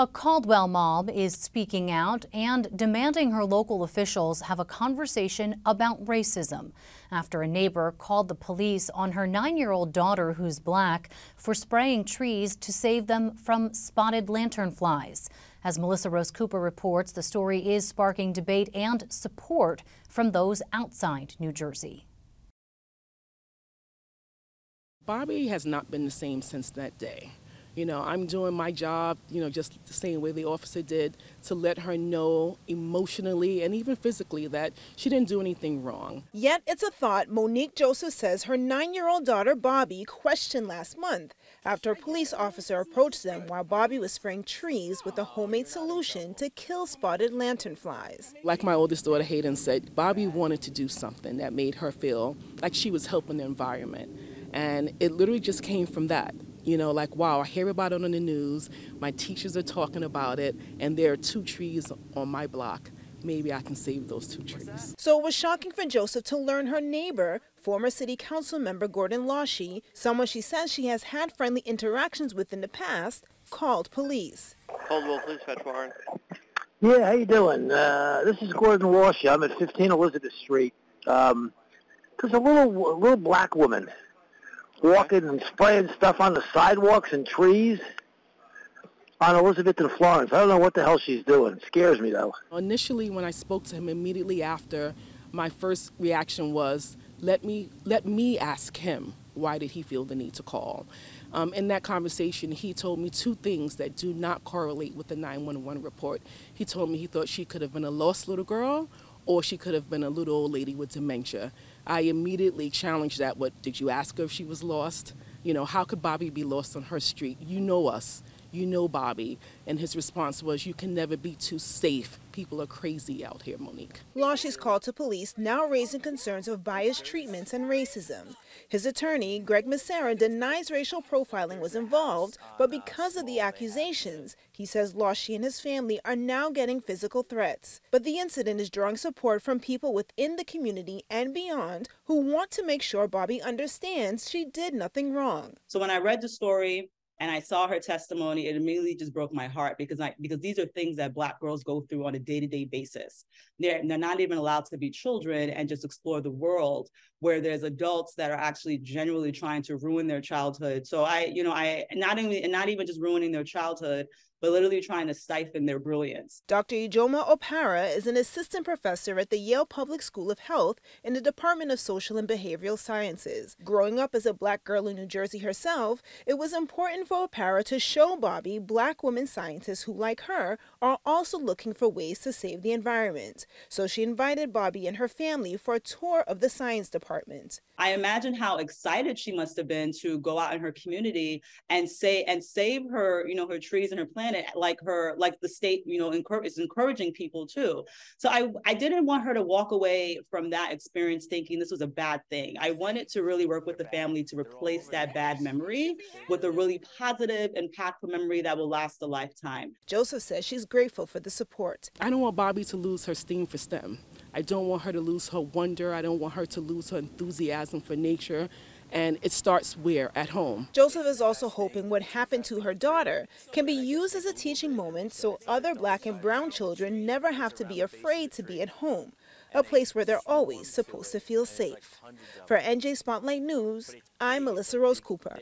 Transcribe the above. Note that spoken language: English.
A Caldwell mob is speaking out and demanding her local officials have a conversation about racism after a neighbor called the police on her nine-year-old daughter who's black for spraying trees to save them from spotted lanternflies. As Melissa Rose Cooper reports, the story is sparking debate and support from those outside New Jersey. Bobbi has not been the same since that day. You know, I'm doing my job, you know, just the same way the officer did to let her know emotionally and even physically that she didn't do anything wrong. Yet it's a thought Monique Joseph says her nine year old daughter Bobbi questioned last month after a police officer approached them while Bobbi was spraying trees with a homemade solution to kill spotted lanternflies. Like my oldest daughter Hayden said, Bobbi wanted to do something that made her feel like she was helping the environment. And it literally just came from that. You know, like, wow, I hear about it on the news, my teachers are talking about it, and there are two trees on my block. Maybe I can save those two trees. So it was shocking for Joseph to learn her neighbor, former city council member Gordon Lawshe, someone she says she has had friendly interactions with in the past, called police. Caldwell Police Fetch Warren. Yeah, how you doing? Uh, this is Gordon Lawshe. I'm at 15 Elizabeth Street. Um, there's a little a little black woman walking and spraying stuff on the sidewalks and trees on Elizabeth and Florence. I don't know what the hell she's doing. It scares me, though. Initially, when I spoke to him immediately after, my first reaction was, let me, let me ask him why did he feel the need to call. Um, in that conversation, he told me two things that do not correlate with the 911 report. He told me he thought she could have been a lost little girl or she could have been a little old lady with dementia. I immediately challenged that. What did you ask her if she was lost? You know, how could Bobbi be lost on her street? You know us you know Bobbi. And his response was, you can never be too safe. People are crazy out here, Monique. Lawshe's call to police now raising concerns of biased treatments and racism. His attorney, Greg Massera, denies racial profiling was involved, but because of the accusations, he says Lawshe and his family are now getting physical threats. But the incident is drawing support from people within the community and beyond who want to make sure Bobbi understands she did nothing wrong. So when I read the story, and I saw her testimony, it immediately just broke my heart because I because these are things that Black girls go through on a day to day basis. They're they're not even allowed to be children and just explore the world where there's adults that are actually genuinely trying to ruin their childhood. So I, you know, I not even not even just ruining their childhood, but literally trying to stifle their brilliance. Dr. Ijeoma Opara is an assistant professor at the Yale Public School of Health in the Department of Social and Behavioral Sciences. Growing up as a black girl in New Jersey herself, it was important for Opara to show Bobbi black women scientists who, like her, are also looking for ways to save the environment. So she invited Bobbi and her family for a tour of the science department. I imagine how excited she must have been to go out in her community and say and save her, you know, her trees and her planet, like her, like the state, you know, encourage, is encouraging people too. So I, I didn't want her to walk away from that experience thinking this was a bad thing. I wanted to really work with the family to replace that bad memory with a really positive, impactful memory that will last a lifetime. Joseph says she's grateful for the support. I don't want Bobbi to lose her steam for STEM. I don't want her to lose her wonder. I don't want her to lose her enthusiasm for nature. And it starts where? At home. Joseph is also hoping what happened to her daughter can be used as a teaching moment so other black and brown children never have to be afraid to be at home, a place where they're always supposed to feel safe. For NJ Spotlight News, I'm Melissa Rose Cooper.